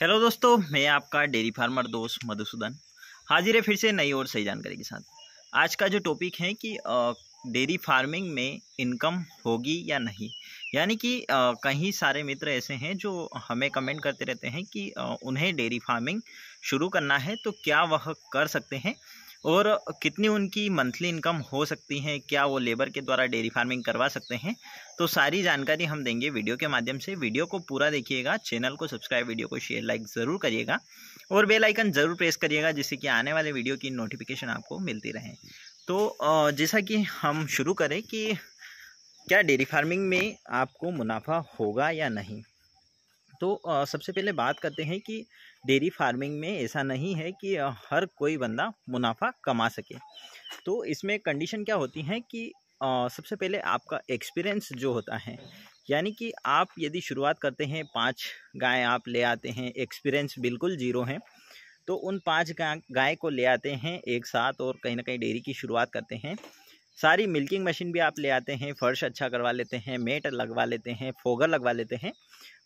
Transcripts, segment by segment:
Hello दोस्तों, मैं आपका डेयरी फार्मर दोस्त मधुसूदन। हाजिर है फिर से नई और सही जानकारी के साथ। आज का जो टॉपिक है कि डेयरी फ़ार्मिंग में इनकम होगी या नहीं। यानी कि कई सारे मित्र ऐसे हैं जो हमें कमेंट करते रहते हैं कि उन्हें डेयरी फ़ार्मिंग शुरू करना है तो क्या वह कर सकते हैं? और कितनी उनकी मंथली इनकम हो सकती है, क्या वो लेबर के द्वारा डेयरी फ़ार्मिंग करवा सकते हैं तो सारी जानकारी हम देंगे वीडियो के माध्यम से। वीडियो को पूरा देखिएगा चैनल को सब्सक्राइब वीडियो को शेयर लाइक ज़रूर करिएगा और बेल आइकन ज़रूर प्रेस करिएगा, जिससे कि आने वाले वीडियो की नोटिफिकेशन आपको मिलती रहे। तो जैसा कि हम शुरू करें कि क्या डेयरी फ़ार्मिंग में आपको मुनाफा होगा या नहीं? तो सबसे पहले बात करते हैं कि डेयरी फ़ार्मिंग में ऐसा नहीं है कि हर कोई बंदा मुनाफा कमा सके। तो इसमें कंडीशन क्या होती है कि सबसे पहले आपका एक्सपीरियंस जो होता है, यानी कि आप यदि शुरुआत करते हैं, पाँच गाय आप ले आते हैं, एक्सपीरियंस बिल्कुल ज़ीरो है तो उन पाँच गाय को ले आते हैं एक साथ और कहीं ना कहीं डेयरी की शुरुआत करते हैं। सारी मिल्किंग मशीन भी आप ले आते हैं, फर्श अच्छा करवा लेते हैं, मेट लगवा लेते हैं, फोगर लगवा लेते हैं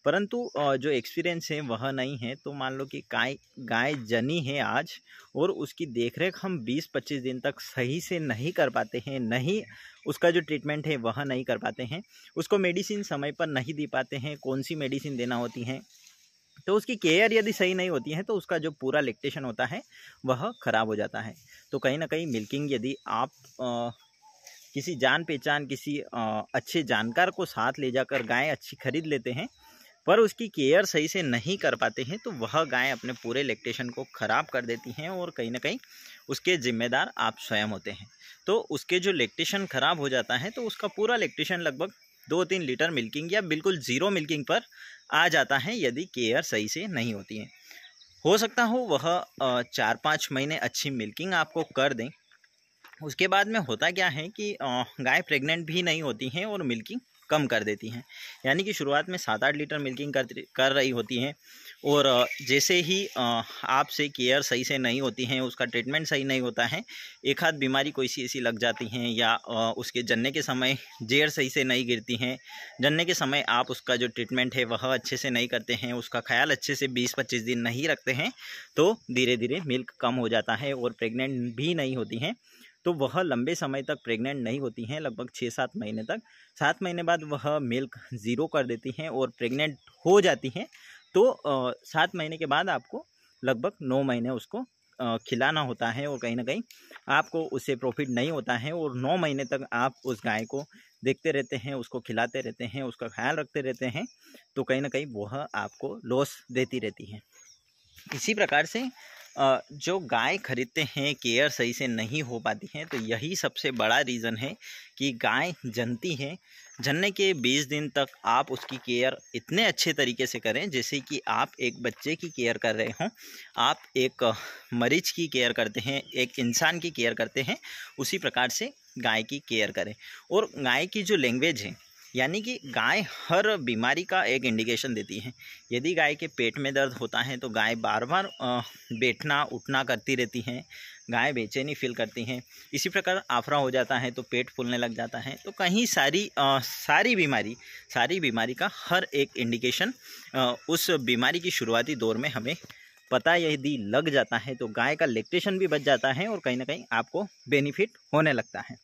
परंतु जो एक्सपीरियंस है वह नहीं है। तो मान लो कि गाय गाय जनी है आज और उसकी देखरेख हम 20-25 दिन तक सही से नहीं कर पाते हैं नहीं उसका जो ट्रीटमेंट है वह नहीं कर पाते हैं। उसको मेडिसिन समय पर नहीं दे पाते हैं कौन सी मेडिसिन देना होती हैं। तो उसकी केयर यदि सही नहीं होती है तो उसका जो पूरा लेक्टेशन होता है वह ख़राब हो जाता है। तो कहीं ना कहीं मिल्किंग यदि आप आ, किसी जान पहचान किसी आ, अच्छे जानकार को साथ ले जाकर गाय अच्छी खरीद लेते हैं पर उसकी केयर सही से नहीं कर पाते हैं तो वह गाय अपने पूरे इलेक्ट्रेशन को ख़राब कर देती हैं और कहीं ना कहीं उसके ज़िम्मेदार आप स्वयं होते हैं। तो उसके जो इलेक्ट्रेशन ख़राब हो जाता है तो उसका पूरा इलेक्ट्रेशन लगभग दो तीन लीटर मिल्किंग या बिल्कुल ज़ीरो मिल्किंग पर आ जाता है यदि केयर सही से नहीं होती है। हो सकता हो वह चार पाँच महीने अच्छी मिल्किंग आपको कर दें। उसके बाद में होता क्या है कि गाय प्रेग्नेंट भी नहीं होती हैं और मिल्किंग कम कर देती हैं। यानी कि शुरुआत में सात आठ लीटर मिल्किंग कर कर रही होती हैं और जैसे ही आपसे केयर सही से नहीं होती हैं, उसका ट्रीटमेंट सही नहीं होता है, एक हाथ बीमारी कोई सी ऐसी लग जाती हैं या उसके जन्ने के समय जेर सही से नहीं गिरती हैं, जन्ने के समय आप उसका जो ट्रीटमेंट है वह अच्छे से नहीं करते हैं, उसका ख्याल अच्छे से बीस पच्चीस दिन नहीं रखते हैं तो धीरे धीरे मिल्क कम हो जाता है और प्रेगनेंट भी नहीं होती हैं। तो वह लंबे समय तक प्रेग्नेंट नहीं होती हैं, लगभग छः सात महीने तक। सात महीने बाद वह मिल्क ज़ीरो कर देती हैं और प्रेग्नेंट हो जाती हैं। तो सात महीने के बाद आपको लगभग नौ महीने उसको खिलाना होता है और कहीं ना कहीं आपको उससे प्रॉफिट नहीं होता है और नौ महीने तक आप उस गाय को देखते रहते हैं, उसको खिलाते रहते हैं, उसका ख्याल रखते रहते हैं तो कहीं ना कहीं वह आपको लॉस देती रहती है। इसी प्रकार से जो गाय खरीदते हैं, केयर सही से नहीं हो पाती है तो यही सबसे बड़ा रीज़न है कि गाय जनती है। जनने के 20 दिन तक आप उसकी केयर इतने अच्छे तरीके से करें, जैसे कि आप एक बच्चे की केयर कर रहे हों। आप एक मरीज़ की केयर करते हैं, एक इंसान की केयर करते हैं, उसी प्रकार से गाय की केयर करें। और गाय की जो लैंग्वेज है यानी कि गाय हर बीमारी का एक इंडिकेशन देती है। यदि गाय के पेट में दर्द होता है तो गाय बार बार बैठना उठना करती रहती हैं गाय बेचैनी फील करती हैं। इसी प्रकार आफरा हो जाता है तो पेट फूलने लग जाता है। तो कहीं सारी आ, सारी बीमारी सारी बीमारी का हर एक इंडिकेशन आ, उस बीमारी की शुरुआती दौर में हमें पता यदि लग जाता है तो गाय का लेक्टेशन भी बच जाता है और कहीं ना कहीं आपको बेनिफिट होने लगता है।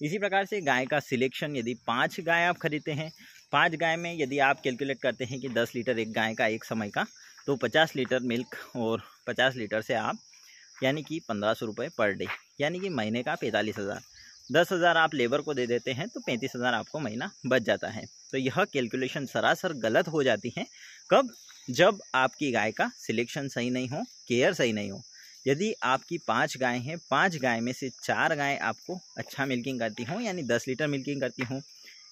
इसी प्रकार से गाय का सिलेक्शन यदि पाँच गाय आप खरीदते हैं, पाँच गाय में यदि आप कैलकुलेट करते हैं कि दस लीटर एक गाय का एक समय का तो पचास लीटर मिल्क और पचास लीटर से आप, यानी कि पंद्रह सौ रुपये पर डे यानी कि महीने का पैंतालीस हज़ार। दस हज़ार आप लेबर को दे देते हैं तो पैंतीस हज़ार आपको महीना बच जाता है। तो यह कैलकुलेशन सरासर गलत हो जाती है, कब? जब आपकी गाय का सिलेक्शन सही नहीं हो केयर सही नहीं हो यदि आपकी पाँच गाय हैं, पाँच गाय में से चार गाय आपको अच्छा मिल्किंग करती हों, यानी दस लीटर मिल्किंग करती हों,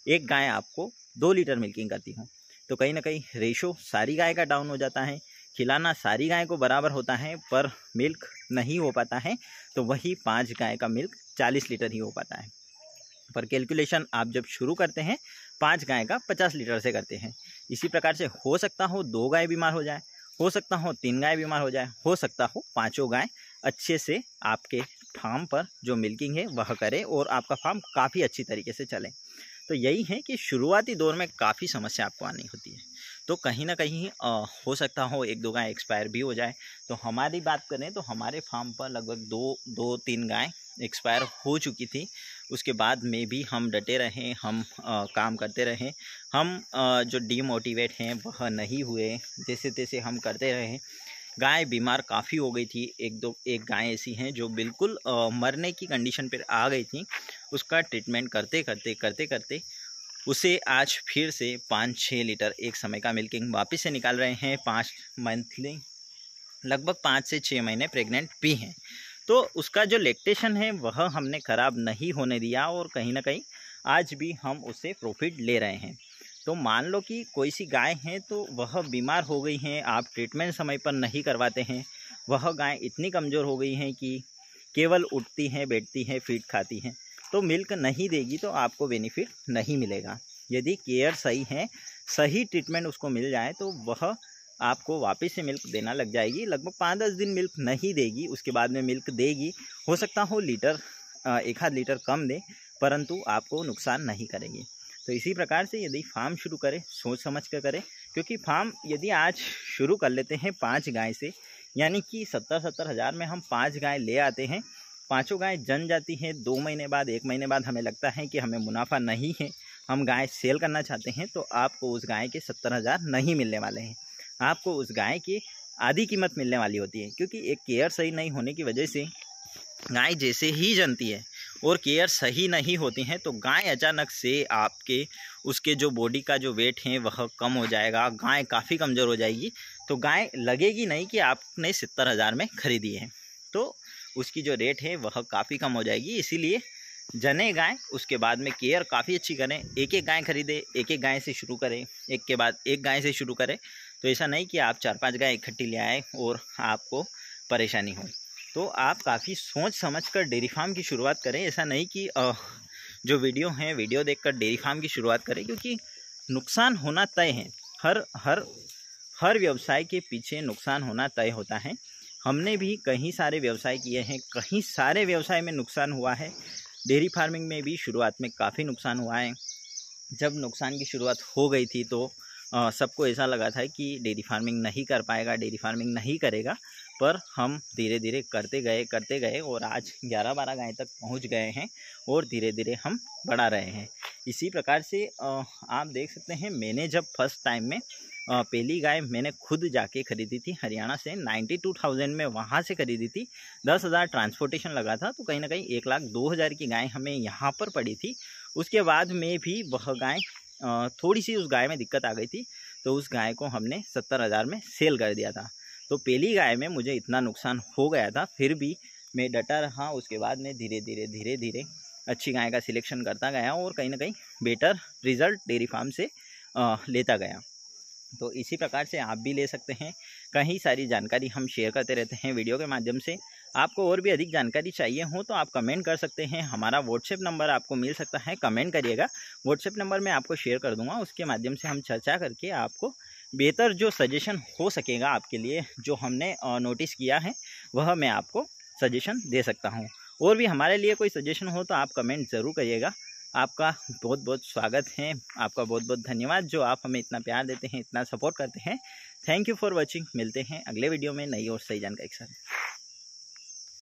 एक गाय आपको दो लीटर मिल्किंग करती हों तो कहीं ना कहीं रेशो सारी गाय का डाउन हो जाता है, खिलाना सारी गाय को बराबर होता है, पर मिल्क नहीं हो पाता है तो वही पाँच गाय का मिल्क चालीस लीटर ही हो पाता है। पर कैलकुलेशन आप जब शुरू करते हैं, पाँच गाय का पचास लीटर से करते हैं। इसी प्रकार से हो सकता हो दो गाय बीमार हो जाए हो सकता हो तीन गाय बीमार हो जाए हो सकता हो पाँचों गाय अच्छे से आपके फार्म पर जो मिल्किंग है वह करे और आपका फार्म काफ़ी अच्छी तरीके से चले। तो यही है कि शुरुआती दौर में काफ़ी समस्या आपको आनी होती है। तो कहीं ना कहीं आ, हो सकता हो एक दो गाय एक्सपायर भी हो जाए। तो हमारी बात करें तो हमारे फार्म पर लगभग दो दो तीन गाय एक्सपायर हो चुकी थी उसके बाद में भी हम डटे रहें हम आ, काम करते रहें। हम आ, जो डीमोटिवेट हैं वह नहीं हुए। जैसे तैसे हम करते रहें गाय बीमार काफ़ी हो गई थी। एक दो एक गाय ऐसी हैं जो बिल्कुल आ, मरने की कंडीशन पर आ गई थी। उसका ट्रीटमेंट करते करते करते करते उसे आज फिर से पाँच छः लीटर एक समय का मिल्किंग वापस से निकाल रहे हैं। पाँच मंथली लगभग पाँच से छः महीने प्रेग्नेंट भी हैं। तो उसका जो लेक्टेशन है, वह हमने ख़राब नहीं होने दिया और कहीं ना कहीं आज भी हम उससे प्रॉफिट ले रहे हैं। तो मान लो कि कोई सी गाय है तो वह बीमार हो गई हैं, आप ट्रीटमेंट समय पर नहीं करवाते हैं। वह गाय इतनी कमज़ोर हो गई हैं कि केवल उठती हैं, बैठती हैं फ़ीड खाती हैं। तो मिल्क नहीं देगी तो आपको बेनिफिट नहीं मिलेगा। यदि केयर सही है, सही ट्रीटमेंट उसको मिल जाए तो वह आपको वापस से मिल्क देना लग जाएगी। लगभग पाँच दस दिन मिल्क नहीं देगी, उसके बाद में मिल्क देगी। हो सकता हो लीटर एक आध लीटर कम दे, परंतु आपको नुकसान नहीं करेगी। तो इसी प्रकार से यदि फार्म शुरू करें, सोच समझ कर करें, क्योंकि फार्म यदि आज शुरू कर लेते हैं पाँच गाय से, यानी कि सत्तर सत्तर हज़ार में हम पाँच गाय ले आते हैं, पाँचों गाय जन जाती हैं, दो महीने बाद, एक महीने बाद हमें लगता है कि हमें मुनाफा नहीं है, हम गाय सेल करना चाहते हैं तो आपको उस गाय के सत्तर हज़ार नहीं मिलने वाले हैं। आपको उस गाय की आधी कीमत मिलने वाली होती है, क्योंकि एक केयर सही नहीं होने की वजह से गाय जैसे ही जनती है और केयर सही नहीं होती हैं तो गाय अचानक से आपके, उसके जो बॉडी का जो वेट है, वह कम हो जाएगा, गाय काफ़ी कमज़ोर हो जाएगी तो गाय लगेगी नहीं कि आपने सत्तर हज़ार में ख़रीदी है तो उसकी जो रेट है, वह काफ़ी कम हो जाएगी, इसीलिए जने गाय, उसके बाद में केयर काफ़ी अच्छी करें एक एक गाय खरीदें एक एक गाय से शुरू करें, एक के बाद एक गाय से शुरू करें तो ऐसा नहीं कि आप चार पाँच गाय इकट्ठी ले आए और आपको परेशानी हो तो आप काफ़ी सोच समझ कर डेयरी फार्म की शुरुआत करें। ऐसा नहीं कि जो वीडियो हैं, वीडियो देखकर डेयरी फार्म की शुरुआत करें, क्योंकि नुकसान होना तय है। हर हर हर व्यवसाय के पीछे नुकसान होना तय होता है। हमने भी कहीं सारे व्यवसाय किए हैं, कहीं सारे व्यवसाय में नुकसान हुआ है। डेयरी फ़ार्मिंग में भी शुरुआत में काफ़ी नुकसान हुआ है। जब नुकसान की शुरुआत हो गई थी तो सबको ऐसा लगा था कि डेयरी फ़ार्मिंग नहीं कर पाएगा, डेयरी फ़ार्मिंग नहीं करेगा, पर हम धीरे धीरे करते गए करते गए और आज ग्यारह बारह गाय तक पहुँच गए हैं और धीरे धीरे हम बढ़ा रहे हैं। इसी प्रकार से आप देख सकते हैं, मैंने जब फ़र्स्ट टाइम में पहली गाय मैंने खुद जाके ख़रीदी थी हरियाणा से नाइन्टी टू थाउज़ेंड में वहाँ से ख़रीदी थी, दस हज़ार ट्रांसपोर्टेशन लगा था तो कहीं ना कहीं एक लाख दो हज़ार की गाय हमें यहाँ पर पड़ी थी। उसके बाद में भी वह गाय थोड़ी सी उस गाय में दिक्कत आ गई थी तो उस गाय को हमने सत्तर हज़ार में सेल कर दिया था। तो पहली गाय में मुझे इतना नुकसान हो गया था, फिर भी मैं डटा रहा, उसके बाद में धीरे धीरे धीरे धीरे अच्छी गाय का सिलेक्शन करता गया और कहीं ना कहीं बेटर रिज़ल्ट डेयरी फार्म से लेता गया। तो इसी प्रकार से आप भी ले सकते हैं। कहीं सारी जानकारी हम शेयर करते रहते हैं वीडियो के माध्यम से। आपको और भी अधिक जानकारी चाहिए हो तो आप कमेंट कर सकते हैं। हमारा व्हाट्सएप नंबर आपको मिल सकता है, कमेंट करिएगा। व्हाट्सएप नंबर मैं आपको शेयर कर दूँगा, उसके माध्यम से हम चर्चा करके आपको बेहतर जो सजेशन हो सकेगा आपके लिए, जो हमने नोटिस किया है, वह मैं आपको सजेशन दे सकता हूँ। और भी हमारे लिए कोई सजेशन हो तो आप कमेंट ज़रूर करिएगा। आपका बहुत बहुत स्वागत है। आपका बहुत बहुत धन्यवाद जो आप हमें इतना प्यार देते हैं, इतना सपोर्ट करते हैं। थैंक यू फॉर वॉचिंग मिलते हैं अगले वीडियो में नई और सही जानकारी के साथ।